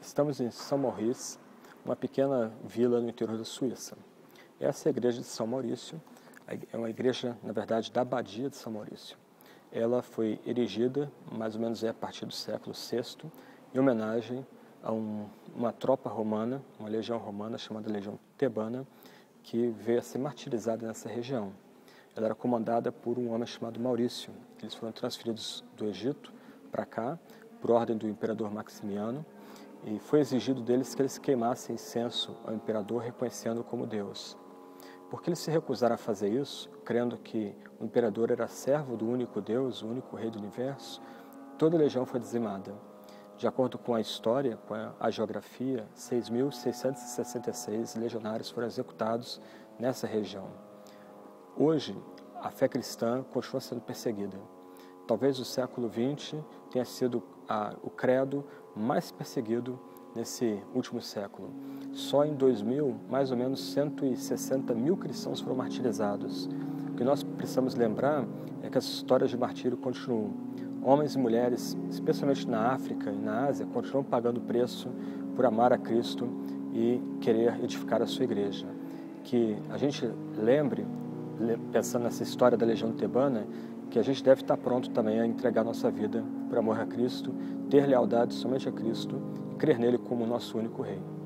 Estamos em São Maurice, uma pequena vila no interior da Suíça. Essa é a igreja de São Maurício, é uma igreja, na verdade, da Abadia de São Maurício. Ela foi erigida, mais ou menos é a partir do século VI, em homenagem a um, uma tropa romana, uma legião romana chamada Legião Tebana, que veio a ser martirizada nessa região. Ela era comandada por um homem chamado Maurício. Eles foram transferidos do Egito para cá, por ordem do imperador Maximiano, e foi exigido deles que eles queimassem incenso ao imperador, reconhecendo-o como Deus. Porque eles se recusaram a fazer isso, crendo que o imperador era servo do único Deus, o único rei do universo, toda a legião foi dizimada. De acordo com a história, com a geografia, 6.666 legionários foram executados nessa região. Hoje, a fé cristã continua sendo perseguida. Talvez o século XX tenha sido a, o credo mais perseguido nesse último século. Só em 2000, mais ou menos 160 mil cristãos foram martirizados. O que nós precisamos lembrar é que as histórias de martírio continuam. Homens e mulheres, especialmente na África e na Ásia, continuam pagando preço por amar a Cristo e querer edificar a sua igreja. Que a gente lembre, pensando nessa história da Legião Tebana, que a gente deve estar pronto também a entregar nossa vida por amor a Cristo, ter lealdade somente a Cristo e crer nele como nosso único Rei.